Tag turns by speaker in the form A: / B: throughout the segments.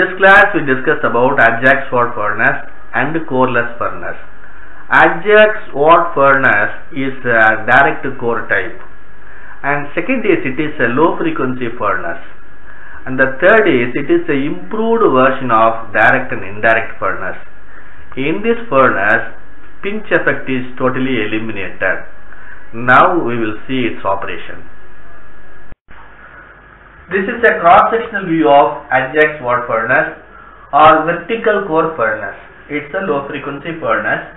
A: this class we discussed about Ajax Wyatt furnace and coreless furnace. Ajax Wyatt furnace is a direct core type and second is it is a low frequency furnace and the third is it is a improved version of direct and indirect furnace. In this furnace pinch effect is totally eliminated. Now we will see its operation. This is a cross-sectional view of Ajax Wyatt furnace or vertical core furnace. It's a low frequency furnace.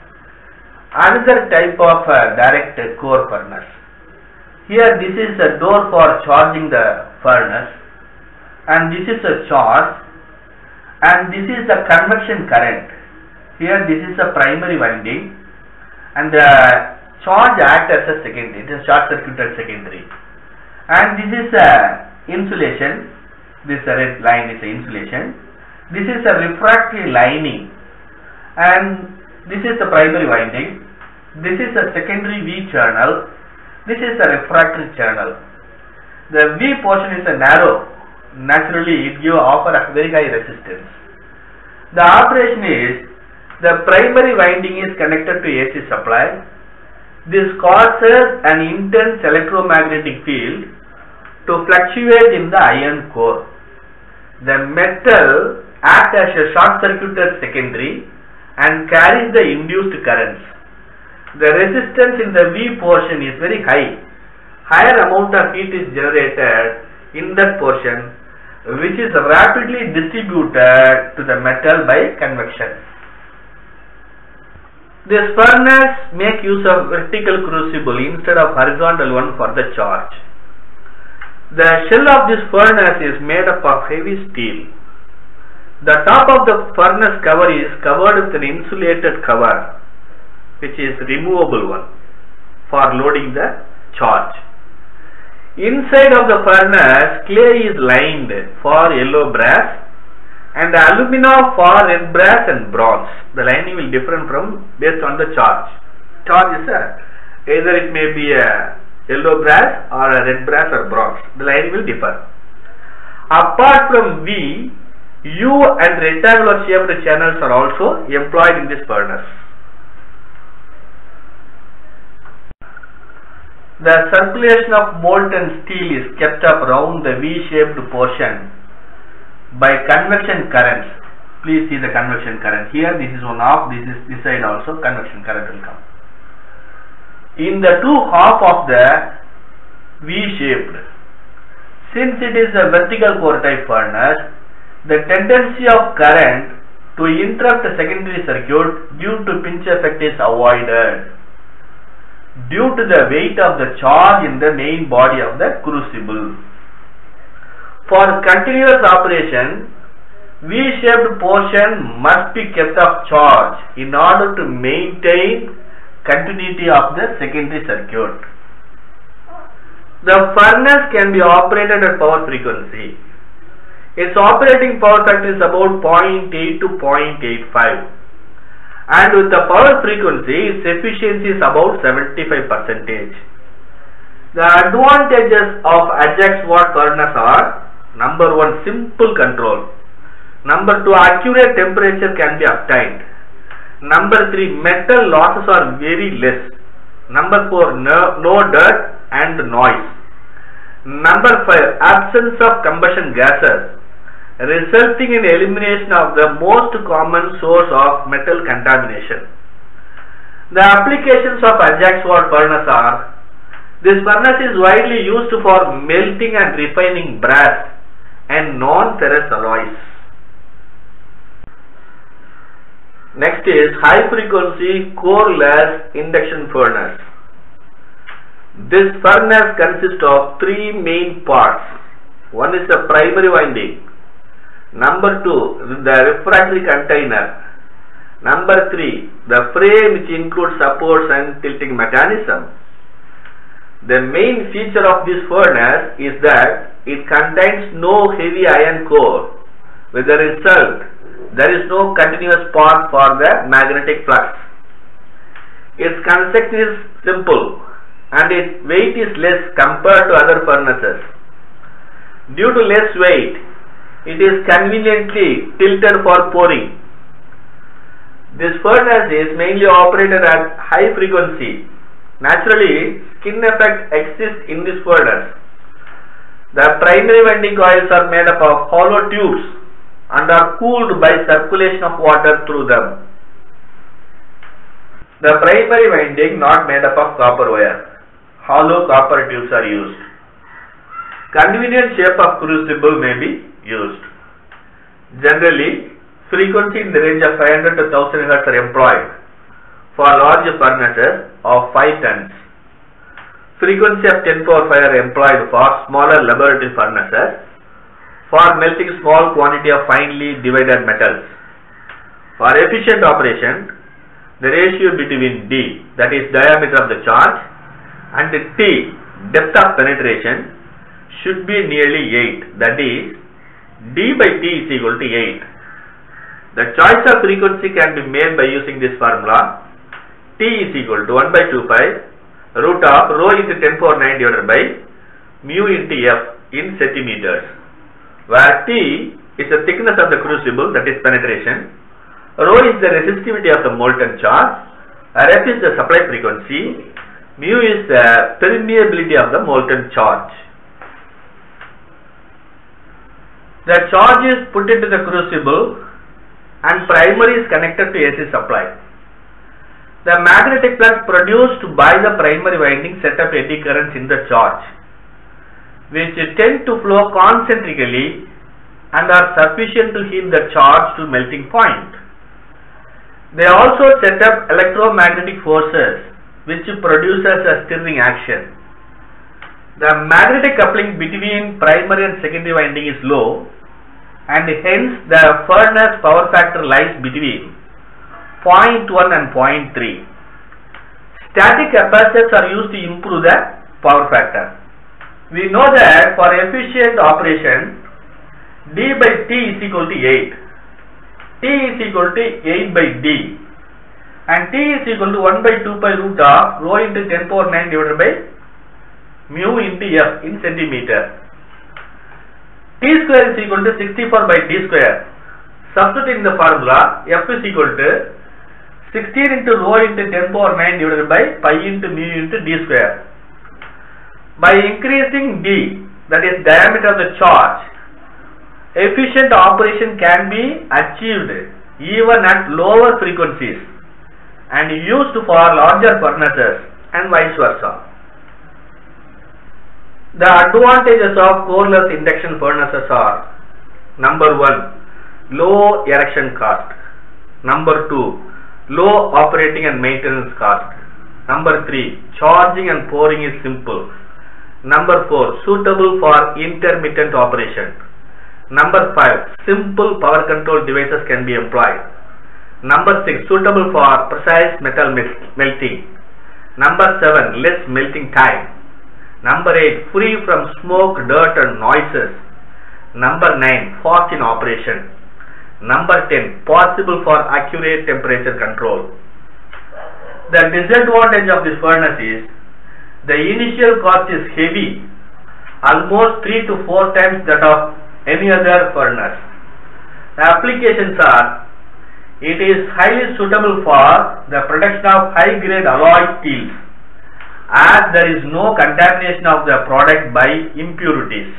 A: Another type of uh, direct core furnace. Here this is a door for charging the furnace and this is a charge and this is the convection current. Here this is a primary winding and the charge acts as a secondary. It is short circuited secondary and this is a insulation. This red line is a insulation. This is a refractory lining. And this is the primary winding. This is a secondary V channel. This is a refractory channel. The V portion is a narrow. Naturally it give offer a very high resistance. The operation is the primary winding is connected to AC supply. This causes an intense electromagnetic field to fluctuate in the iron core. The metal acts as a short circuited secondary and carries the induced currents. The resistance in the V portion is very high. Higher amount of heat is generated in that portion which is rapidly distributed to the metal by convection. This furnace make use of vertical crucible instead of horizontal one for the charge. The shell of this furnace is made up of heavy steel. The top of the furnace cover is covered with an insulated cover which is removable one for loading the charge. Inside of the furnace clay is lined for yellow brass and the alumina for red brass and bronze. The lining will differ from based on the charge. Charge is a, either it may be a yellow brass or a red brass or bronze. The line will differ. Apart from V, U and rectangular shaped channels are also employed in this furnace. The circulation of molten steel is kept up round the V-shaped portion by convection currents. Please see the convection current. Here this is one off, this is this side also convection current will come. In the two half of the V-shaped, since it is a vertical core type furnace, the tendency of current to interrupt the secondary circuit due to pinch effect is avoided due to the weight of the charge in the main body of the crucible. For continuous operation, V-shaped portion must be kept of charge in order to maintain continuity of the secondary circuit. The furnace can be operated at power frequency. Its operating power factor is about 0.8 to 0.85 and with the power frequency its efficiency is about 75 percentage. The advantages of Ajax Wyatt furnace are number one simple control, number two accurate temperature can be obtained, number three metal losses are very less, number four no, no dirt and noise, number five absence of combustion gases resulting in elimination of the most common source of metal contamination. The applications of Ajax Wyatt furnace are this furnace is widely used for melting and refining brass and non-ferrous alloys. Next is high frequency coreless induction furnace. This furnace consists of three main parts. One is the primary winding, Number two, is the refractory container. Number three, the frame which includes supports and tilting mechanism. The main feature of this furnace is that it contains no heavy iron core. With the result, there is no continuous path for the magnetic flux. Its construction is simple and its weight is less compared to other furnaces. Due to less weight, it is conveniently tilted for pouring. This furnace is mainly operated at high frequency. Naturally, skin effect exists in this furnace. The primary winding coils are made up of hollow tubes and are cooled by circulation of water through them. The primary winding not made up of copper wire. Hollow copper tubes are used. Convenient shape of crucible may be used. Generally, frequency in the range of 500 to 1000 Hz are employed for large furnaces of 5 tons. Frequency of 10 power 5 are employed for smaller laboratory furnaces for melting small quantity of finely divided metals. For efficient operation, the ratio between D that is diameter of the charge and T depth of penetration should be nearly 8 that is D by T is equal to 8. The choice of frequency can be made by using this formula T is equal to 1 by 2 pi root of rho into 10 power 9 divided by mu into F in centimeters where T is the thickness of the crucible that is penetration Rho is the resistivity of the molten charge, Rf is the supply frequency, mu is the permeability of the molten charge. The charge is put into the crucible and primary is connected to AC supply. The magnetic flux produced by the primary winding set up eddy currents in the charge which tend to flow concentrically and are sufficient to heat the charge to melting point. They also set up electromagnetic forces which produces a stirring action. The magnetic coupling between primary and secondary winding is low and hence the furnace power factor lies between 0.1 and 0.3. Static capacitors are used to improve the power factor. We know that for efficient operation d by t is equal to 8 t is equal to 8 by d and t is equal to 1 by 2 pi root of rho into 10 power 9 divided by mu into f in centimeter. t square is equal to 64 by d square. Substituting the formula f is equal to 16 into rho into 10 power 9 divided by pi into mu into d square. By increasing d that is diameter of the charge efficient operation can be achieved even at lower frequencies and used for larger furnaces and vice versa. The advantages of coreless induction furnaces are number 1 low erection cost, number 2 low operating and maintenance cost, number 3 charging and pouring is simple, number 4 suitable for intermittent operation. Number 5. Simple power control devices can be employed. Number 6. Suitable for precise metal melting. Number 7. Less melting time. Number 8. Free from smoke, dirt and noises. Number 9. Fast in operation. Number 10. Possible for accurate temperature control. The disadvantage of this furnace is the initial cost is heavy, almost 3 to 4 times that of any other furnace. The applications are it is highly suitable for the production of high grade alloy steels as there is no contamination of the product by impurities.